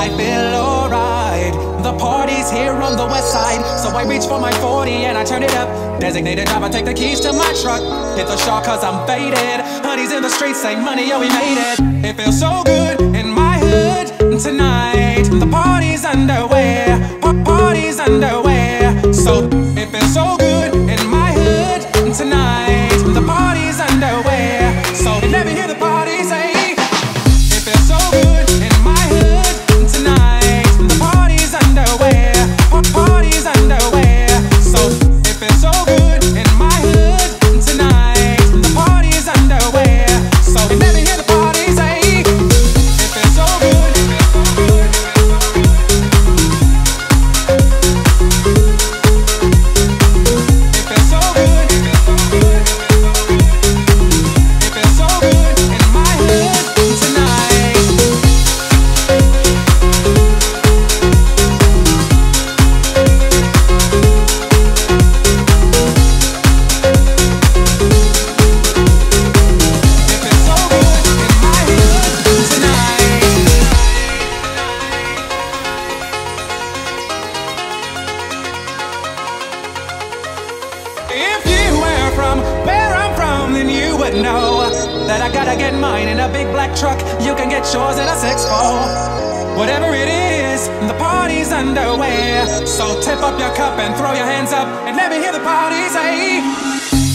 I feel alright. The party's here on the west side, so I reach for my 40 and I turn it up. Designated driver, take the keys to my truck. Hit the shop cause I'm faded. Honey's in the streets, say money, yo, we made it. It feels so good in my hood tonight. The party's underway, know that I gotta get mine in a big black truck. You can get yours in a 6'4. Whatever it is, the party's underway. So tip up your cup and throw your hands up and let me hear the party say,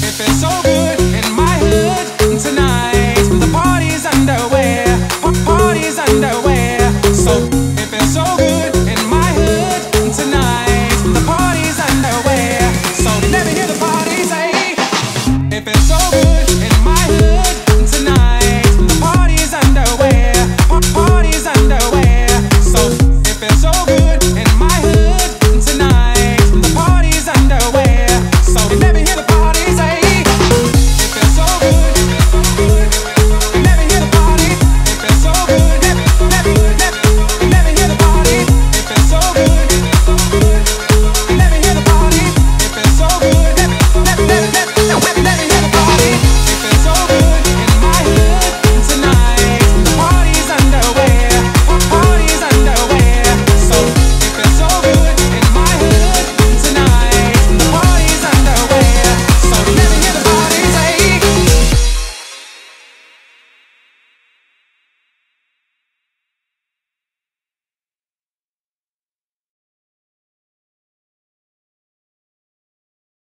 If it's so good in my hood.